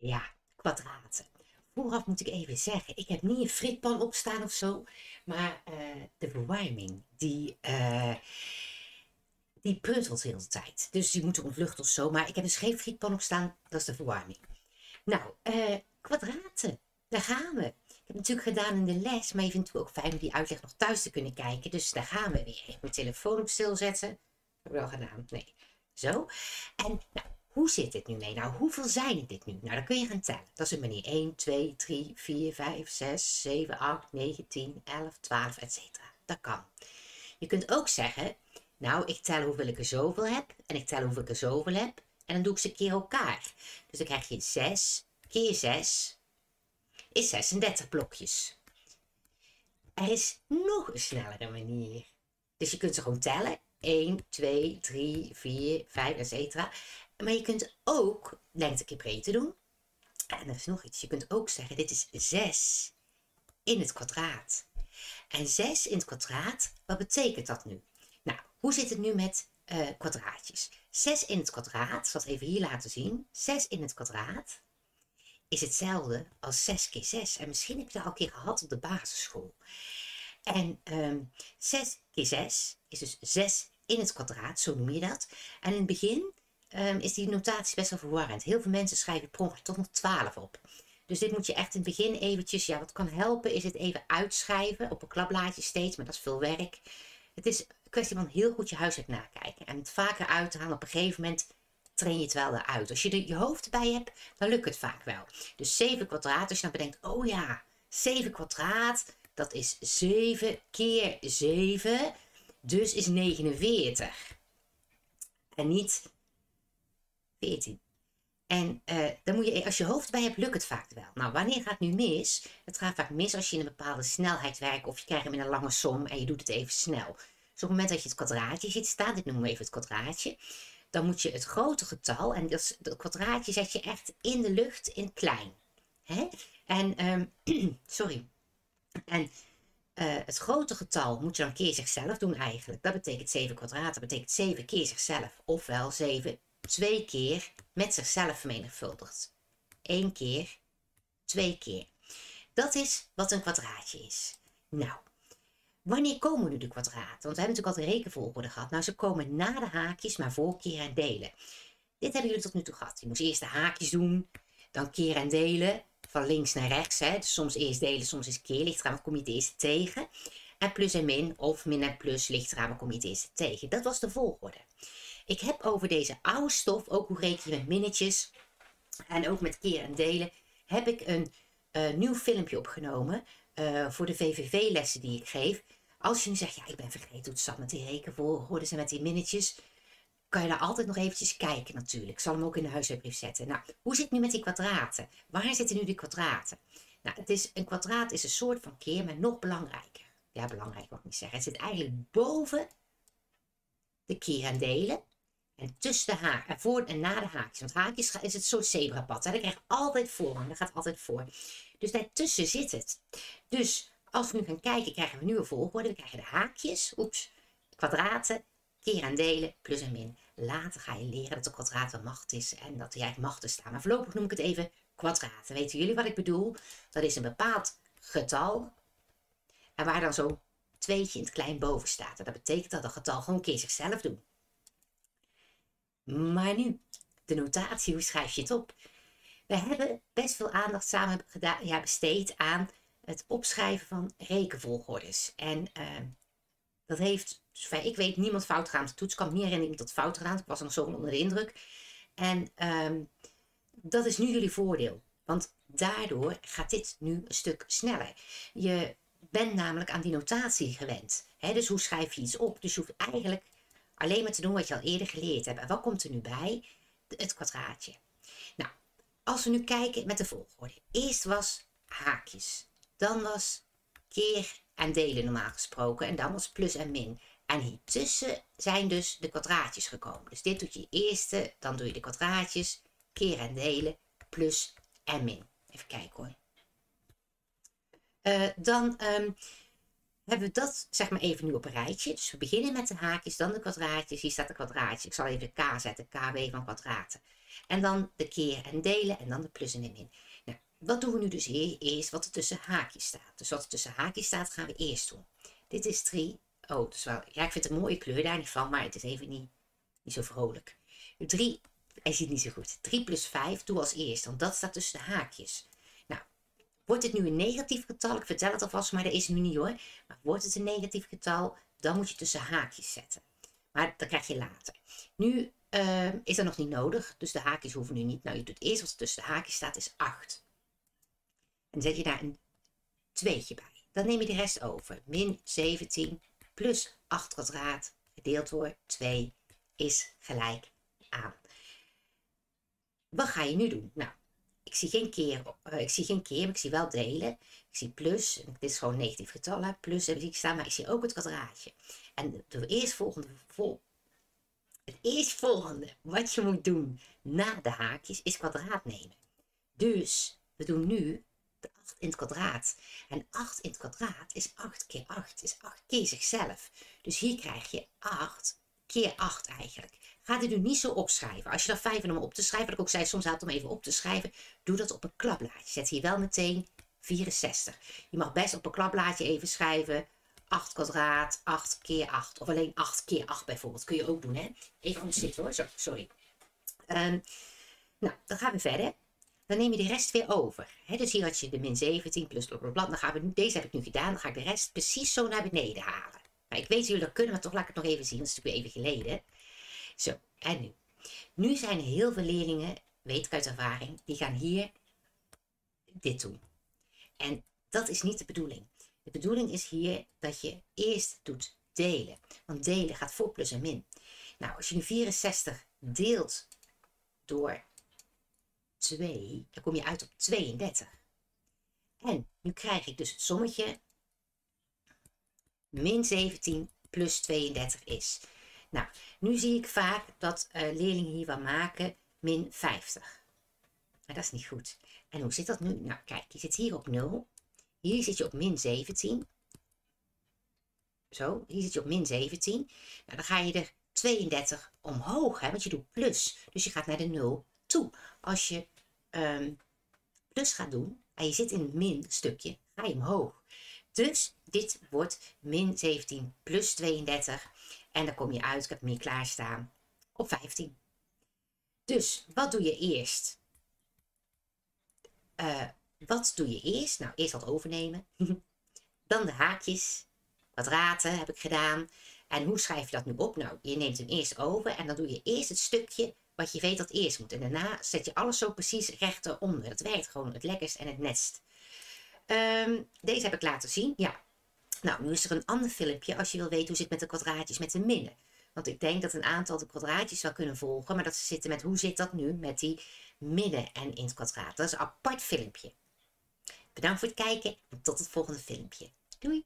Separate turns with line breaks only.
Ja, kwadraten. Vooraf moet ik even zeggen, ik heb niet een fritpan opstaan of zo, maar uh, de verwarming, die, uh, die pruttelt de hele tijd. Dus die moet ontvluchten of zo, maar ik heb dus geen frietpan opstaan, dat is de verwarming. Nou, uh, kwadraten, daar gaan we. Ik heb natuurlijk gedaan in de les, maar je vindt het ook fijn om die uitleg nog thuis te kunnen kijken. Dus daar gaan we weer. Even mijn telefoon op stil zetten. Heb ik wel gedaan? Nee. Zo. En nou, hoe zit dit nu mee? Nou, hoeveel zijn dit nu? Nou, dan kun je gaan tellen. Dat is een manier 1, 2, 3, 4, 5, 6, 7, 8, 9, 10, 11, 12, etc. Dat kan. Je kunt ook zeggen, nou, ik tel hoeveel ik er zoveel heb. En ik tel hoeveel ik er zoveel heb. En dan doe ik ze keer elkaar. Dus dan krijg je 6 keer 6 is 36 blokjes. Er is nog een snellere manier. Dus je kunt ze gewoon tellen. 1, 2, 3, 4, 5, etc. Maar je kunt ook lengte keer breedte doen. En er is nog iets. Je kunt ook zeggen, dit is 6 in het kwadraat. En 6 in het kwadraat, wat betekent dat nu? Nou, hoe zit het nu met uh, kwadraatjes? 6 in het kwadraat, ik zal het even hier laten zien. 6 in het kwadraat is hetzelfde als 6 keer 6. En misschien heb je dat al een keer gehad op de basisschool. En um, ehm, 6 keer 6 is dus 6 in het kwadraat, zo noem je dat. En in het begin um, is die notatie best wel verwarrend. Heel veel mensen schrijven per toch nog 12 op. Dus dit moet je echt in het begin eventjes, ja wat kan helpen is het even uitschrijven op een klapblaadje steeds, maar dat is veel werk. Het is een kwestie van heel goed je huiswerk nakijken en het vaker uit te halen op een gegeven moment train je het wel eruit. Als je er je hoofd erbij hebt, dan lukt het vaak wel. Dus 7 kwadraat, als je dan bedenkt, oh ja, 7 kwadraat, dat is 7 keer 7, dus is 49. En niet 14. En uh, dan moet je, als je hoofd erbij hebt, lukt het vaak wel. Nou, wanneer gaat het nu mis? Het gaat vaak mis als je in een bepaalde snelheid werkt of je krijgt hem in een lange som en je doet het even snel. Dus op het moment dat je het kwadraatje ziet staan, dit noemen we even het kwadraatje, dan moet je het grote getal, en dat, kwadraatje zet je echt in de lucht in klein. Hè? En, um, sorry. En uh, het grote getal moet je dan keer zichzelf doen eigenlijk. Dat betekent 7 kwadraat, dat betekent 7 keer zichzelf. Ofwel 7 twee keer met zichzelf vermenigvuldigd. 1 keer, twee keer. Dat is wat een kwadraatje is. Nou, Wanneer komen nu de kwadraten? Want we hebben natuurlijk altijd rekenvolgorde gehad. Nou, ze komen na de haakjes, maar voor keer en delen. Dit hebben jullie tot nu toe gehad. Je moest eerst de haakjes doen, dan keer en delen, van links naar rechts. Hè. Dus soms eerst delen, soms is keer. Ligt eraan, kom je het eerste tegen. En plus en min, of min en plus, ligt eraan, kom je het eerste tegen. Dat was de volgorde. Ik heb over deze oude stof, ook hoe reken je met minnetjes, en ook met keer en delen, heb ik een uh, nieuw filmpje opgenomen uh, voor de VVV-lessen die ik geef. Als je nu zegt, ja, ik ben vergeten hoe het zat met die rekenvolgorde en met die minnetjes, kan je daar altijd nog eventjes kijken natuurlijk. Ik zal hem ook in de huiswerkbrief zetten. Nou, hoe zit het nu met die kwadraten? Waar zitten nu die kwadraten? Nou, het is, een kwadraat is een soort van keer, maar nog belangrijker. Ja, belangrijk mag ik niet zeggen. Het zit eigenlijk boven de keer en delen. En tussen de haak, en voor en na de haakjes. Want haakjes is het soort zebrapad. Dat krijgt altijd voorrang. Dat gaat altijd voor. Dus daartussen zit het. Dus als we nu gaan kijken, krijgen we nu een volgorde. We krijgen de haakjes, oeps, kwadraten, keer en delen, plus en min. Later ga je leren dat de kwadraat macht is en dat eigenlijk machten staan. Maar voorlopig noem ik het even kwadraten. Weten jullie wat ik bedoel? Dat is een bepaald getal. En waar dan zo'n tweetje in het klein boven staat. En dat betekent dat een getal gewoon een keer zichzelf doet. Maar nu, de notatie, hoe schrijf je het op? We hebben best veel aandacht samen gedaan, besteed aan het opschrijven van rekenvolgordes. En uh, dat heeft, zover ik weet, niemand fout gedaan op de toets. Ik kan me niet herinneren dat fout gedaan. Ik was nog zo onder de indruk. En um, dat is nu jullie voordeel. Want daardoor gaat dit nu een stuk sneller. Je bent namelijk aan die notatie gewend. Hè? Dus hoe schrijf je iets op? Dus je hoeft eigenlijk alleen maar te doen wat je al eerder geleerd hebt. En wat komt er nu bij? Het kwadraatje. Nou, als we nu kijken met de volgorde. Eerst was haakjes. Dan was keer en delen normaal gesproken. En dan was plus en min. En hiertussen zijn dus de kwadraatjes gekomen. Dus dit doet je eerste, dan doe je de kwadraatjes, keer en delen, plus en min. Even kijken hoor. Uh, dan um, hebben we dat zeg maar even nu op een rijtje. Dus we beginnen met de haakjes, dan de kwadraatjes. Hier staat de kwadraatje. Ik zal even K zetten, KW van kwadraten. En dan de keer en delen en dan de plus en de min. Nou, wat doen we nu dus hier? Eerst wat er tussen haakjes staat. Dus wat er tussen haakjes staat gaan we eerst doen. Dit is 3. Oh, dus wel, ja, ik vind het een mooie kleur daar niet van, maar het is even niet, niet zo vrolijk. 3, hij ziet niet zo goed. 3 plus 5 doe als eerst, want dat staat tussen de haakjes. Wordt het nu een negatief getal? Ik vertel het alvast, maar dat is nu niet hoor. Maar wordt het een negatief getal, dan moet je tussen haakjes zetten. Maar dat krijg je later. Nu uh, is dat nog niet nodig, dus de haakjes hoeven nu niet. Nou, je doet eerst wat er tussen de haakjes staat, is 8. En zet je daar een tweetje bij. Dan neem je de rest over. Min 17 plus 8 kwadraat gedeeld door 2 is gelijk aan. Wat ga je nu doen? Nou, ik zie geen keer, uh, ik zie geen keer, ik zie wel delen. Ik zie plus, dit is gewoon negatief getal, hè? plus heb ik staan, maar ik zie ook het kwadraatje. En de eerstvolgende, vol, het eerstvolgende wat je moet doen na de haakjes is kwadraat nemen. Dus we doen nu de 8 in het kwadraat. En 8 in het kwadraat is 8 keer 8, is 8 keer zichzelf. Dus hier krijg je 8 keer 8 eigenlijk. Ga dit nu niet zo opschrijven. Als je dat fijn vindt om op te schrijven, wat ik ook zei, soms helpt om even op te schrijven, doe dat op een klapblaadje. Zet hier wel meteen 64. Je mag best op een klapblaadje even schrijven 8 kwadraat, 8 keer 8. Of alleen 8 keer 8 bijvoorbeeld. Kun je ook doen, hè? Even anders zitten hoor. Zo, sorry. Um, nou, dan gaan we verder. Dan neem je de rest weer over. Dus hier had je de min 17 plus blablabla. Dan gaan we deze heb ik nu gedaan. Dan ga ik de rest precies zo naar beneden halen. Ik weet jullie dat kunnen, maar toch laat ik het nog even zien. Dat is natuurlijk even geleden. Zo, en nu. Nu zijn er heel veel leerlingen, weet ik uit ervaring, die gaan hier dit doen. En dat is niet de bedoeling. De bedoeling is hier dat je eerst doet delen. Want delen gaat voor plus en min. Nou, als je nu 64 deelt door 2, dan kom je uit op 32. En nu krijg ik dus het sommetje min 17 plus 32 is. Nou, nu zie ik vaak dat uh, leerlingen hiervan maken min 50. Maar dat is niet goed. En hoe zit dat nu? Nou, kijk, je zit hier op 0. Hier zit je op min 17. Zo, hier zit je op min 17. Nou, dan ga je er 32 omhoog, hè, want je doet plus. Dus je gaat naar de 0 toe. Als je um, plus gaat doen en je zit in het min stukje, ga je omhoog. Dus dit wordt min 17 plus 32. En dan kom je uit, ik heb hier klaarstaan, op 15. Dus wat doe je eerst? Uh, wat doe je eerst? Nou, eerst wat overnemen. Dan de haakjes. Kwadraten heb ik gedaan. En hoe schrijf je dat nu op? Nou, je neemt hem eerst over en dan doe je eerst het stukje wat je weet dat eerst moet. En daarna zet je alles zo precies recht eronder. Dat werkt gewoon het lekkerst en het netst. Um, deze heb ik laten zien. Ja. Nou, nu is er een ander filmpje als je wil weten hoe zit met de kwadraatjes met de minnen. Want ik denk dat een aantal de kwadraatjes wel kunnen volgen. Maar dat ze zitten met hoe zit dat nu met die midden en in het kwadraat. Dat is een apart filmpje. Bedankt voor het kijken en tot het volgende filmpje. Doei!